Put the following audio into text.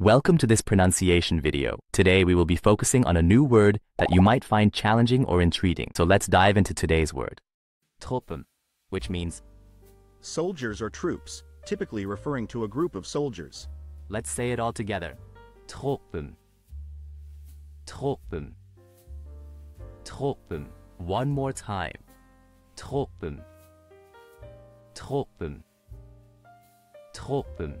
Welcome to this pronunciation video. Today we will be focusing on a new word that you might find challenging or intriguing. So let's dive into today's word. Truppen, which means, Soldiers or troops, typically referring to a group of soldiers. let's say it all together. Truppen. Truppen. Truppen. One more time. Truppen. Truppen. Truppen.